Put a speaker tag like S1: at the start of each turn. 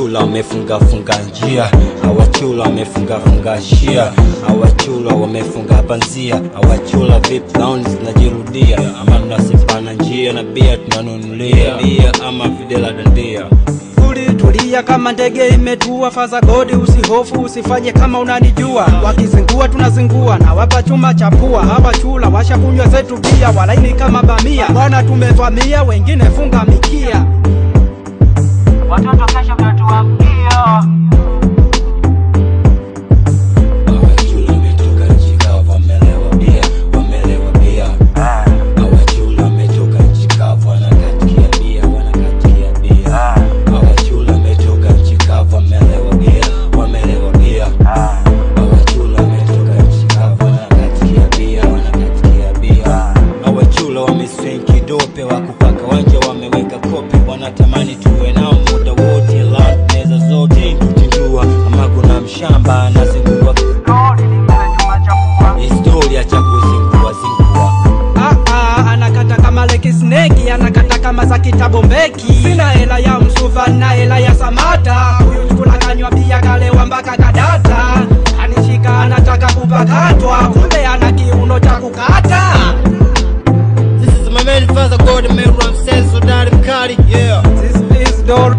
S1: wamefunga funga njia. Awachula wamefunga funga shia awachula wamefunga panzia awachula vip round zinajirudia. Ama nasipana njia na bia tunanunulia. Bia ama videla dandia.
S2: Tulia kama ndege imetua, faza godi, usihofu, usifanye kama unanijua. Wakizingua tunazingua, na wapa chuma chapua. Hawa chula washakunywa zetu bia, walaini kama bamia. Bwana tumevamia, wengine funga mikia.
S3: Watoto kesho
S1: kidope wa kupaka wanja wameweka kope. Wanatamani tuwe nao
S3: chapua.
S1: historia cha kuzingua zingua
S2: Ah, ah, anakata kama leki sneki, anakata kama za kitabu mbeki. Sina hela ya msuva na hela ya samata. Huyu chukula kanywa pia kalewa mpaka kadata. Anishika anataka kupakatwa, kumbe ana kiuno cha kukata.
S1: This is my man father God man Ramses Sodari Mkali yeah
S2: This is door